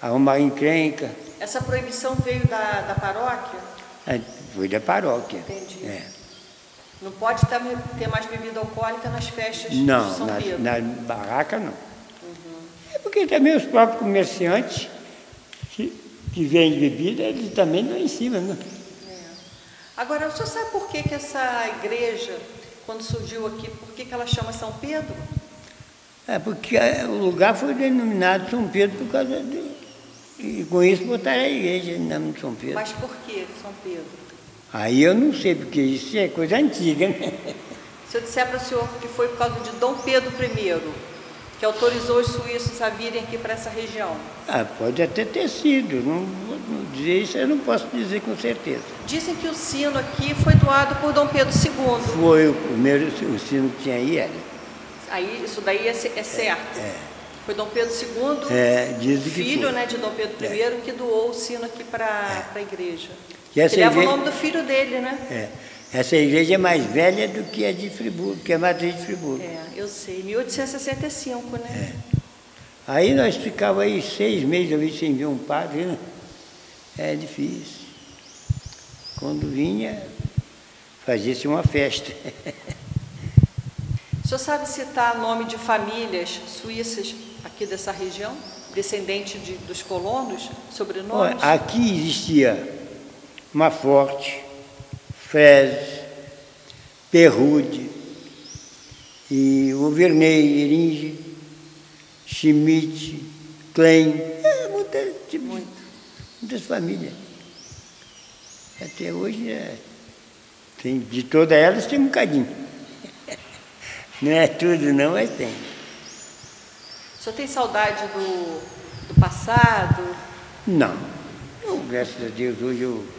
arrumar encrenca. Essa proibição veio da, da paróquia? É, Foi da paróquia. Entendi. É. Não pode ter, mais bebida alcoólica nas festas de Não, São na, Pedro? na barraca não. É porque também os próprios comerciantes que, que vendem bebida, eles também dão em cima, né? Agora, o senhor sabe por que, que essa igreja, quando surgiu aqui, por que, que ela chama São Pedro? É porque é, o lugar foi denominado São Pedro por causa de. E com isso botaram a igreja em nome de São Pedro. Mas por que São Pedro? Aí eu não sei, porque isso é coisa antiga, né? Se eu disser para o senhor que foi por causa de Dom Pedro I, que autorizou os suíços a virem aqui para essa região. Ah, pode até ter sido. Não, não dizer isso eu não posso dizer com certeza. Dizem que o sino aqui foi doado por Dom Pedro II. Foi o primeiro o sino que tinha aí, era. Aí, isso daí é, é certo. Foi Dom Pedro II, É, filho né, de Dom Pedro I, que doou o sino aqui para a igreja. Que que leva igreja- o nome do filho dele, né? É. Essa igreja é mais velha do que a de Friburgo, que é a matriz de Friburgo. É, eu sei. 1865, né? Aí nós ficávamos aí seis meses ali sem ver um padre, né? É difícil. Quando vinha, fazia-se uma festa. O senhor sabe citar nome de famílias suíças aqui dessa região? Descendente de, dos colonos? Sobrenomes? Olha, aqui existia Maforte, Freze, Perrude, e o Verney, Eringe, Schmidt, Klein, é, muita, tipo, muitas famílias. Até hoje é, Tem, de todas elas tem um bocadinho. Não é tudo não, mas tem. O senhor tem saudade do, do passado? Não. Eu, graças a Deus, hoje eu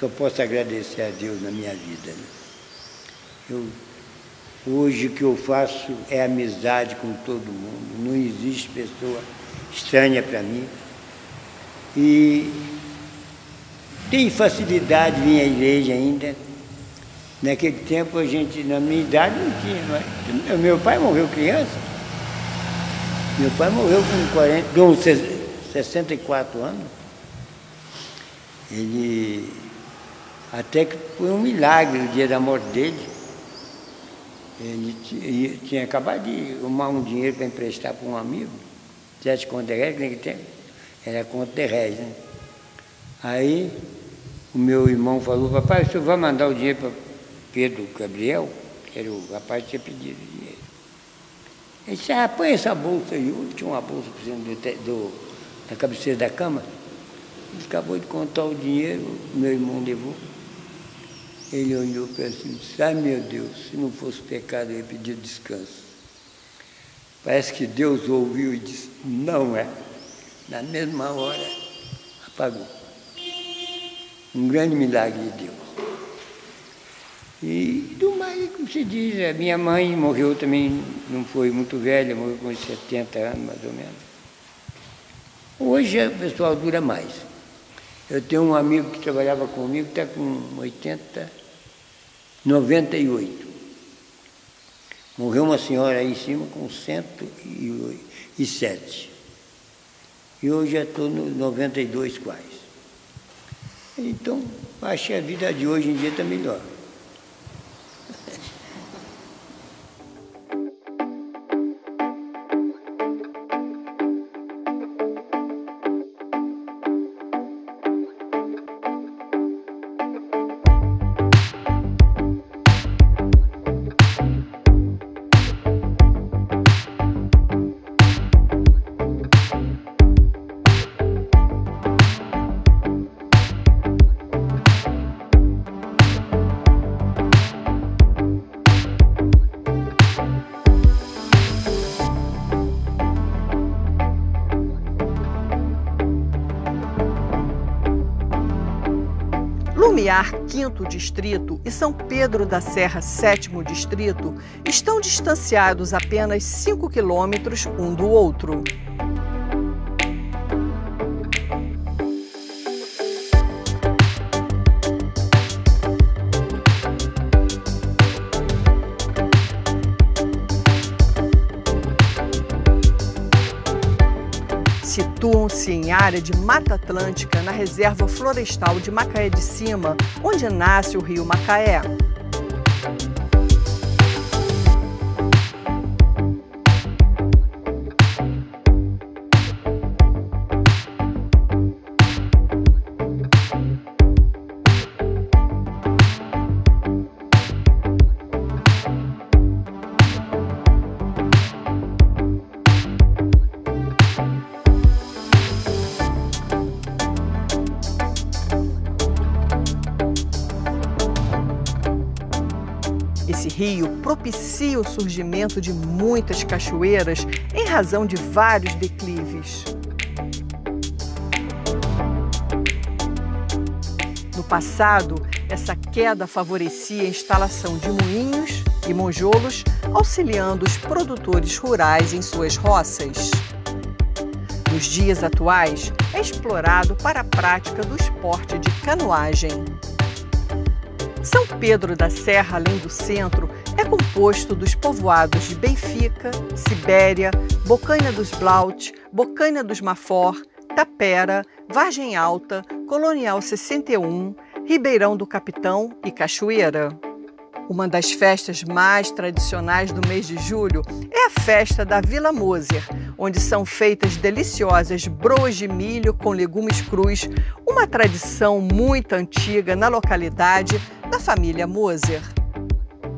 só posso agradecer a Deus na minha vida. Né? Eu, hoje o que eu faço é amizade com todo mundo. Não existe pessoa estranha para mim. E tem facilidade vir à igreja ainda. Naquele tempo a gente, na minha idade, não tinha. É? Meu pai morreu criança. Meu pai morreu com 40, com 64 anos. Ele até que foi um milagre o dia da morte dele. Ele tinha acabado de arrumar um dinheiro para emprestar para um amigo, sete contas de réis, que tem, era conta de réis, né? Aí o meu irmão falou, papai, o senhor vai mandar o dinheiro para Pedro Gabriel, que era o rapaz que tinha pedido dinheiro. Ele disse, ah, põe essa bolsa aí. Eu tinha uma bolsa por cima do, do, da cabeceira da cama. Ele acabou de contar o dinheiro, meu irmão levou. Ele olhou para si e disse, ai meu Deus, se não fosse pecado eu ia pedir descanso. Parece que Deus ouviu e disse, não é. Na mesma hora, apagou. Um grande milagre de Deus. E do mais, como se diz, a minha mãe morreu também, não foi muito velha, morreu com 70 anos mais ou menos. Hoje o pessoal dura mais. Eu tenho um amigo que trabalhava comigo, está com 80, 98. Morreu uma senhora aí em cima com 107. E hoje já estou no 92 quase. Então, acho que a vida de hoje em dia está melhor. Lumiar, quinto distrito, e São Pedro da Serra, sétimo distrito, estão distanciados apenas 5 quilômetros um do outro. Em área de Mata Atlântica na Reserva Florestal de Macaé de Cima, onde nasce o rio Macaé. O surgimento de muitas cachoeiras em razão de vários declives. No passado, essa queda favorecia a instalação de moinhos e monjolos, auxiliando os produtores rurais em suas roças. Nos dias atuais, é explorado para a prática do esporte de canoagem. São Pedro da Serra, além do centro, é composto dos povoados de Benfica, Sibéria, Bocanha dos Blaut, Bocanha dos Mafor, Tapera, Vargem Alta, Colonial 61, Ribeirão do Capitão e Cachoeira. Uma das festas mais tradicionais do mês de julho é a festa da Vila Moser, onde são feitas deliciosas broas de milho com legumes crus, uma tradição muito antiga na localidade da família Moser.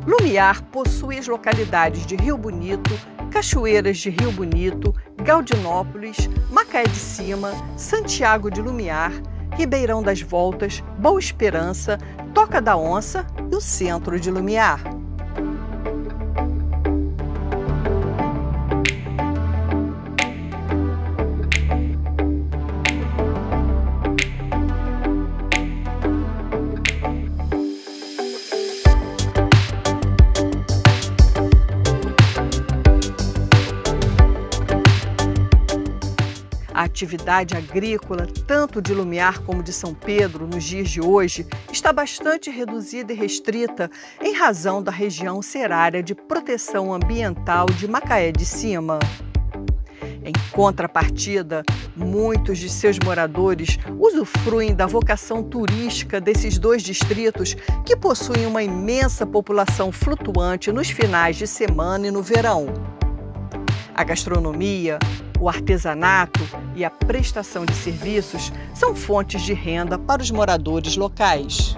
Lumiar possui as localidades de Rio Bonito, Cachoeiras de Rio Bonito, Gaudinópolis, Macaé de Cima, Santiago de Lumiar, Ribeirão das Voltas, Boa Esperança, Toca da Onça e o centro de Lumiar. A atividade agrícola, tanto de Lumiar como de São Pedro, nos dias de hoje, está bastante reduzida e restrita em razão da região ser área de proteção ambiental de Macaé de Cima. Em contrapartida, muitos de seus moradores usufruem da vocação turística desses dois distritos que possuem uma imensa população flutuante nos finais de semana e no verão. A gastronomia, o artesanato e a prestação de serviços são fontes de renda para os moradores locais.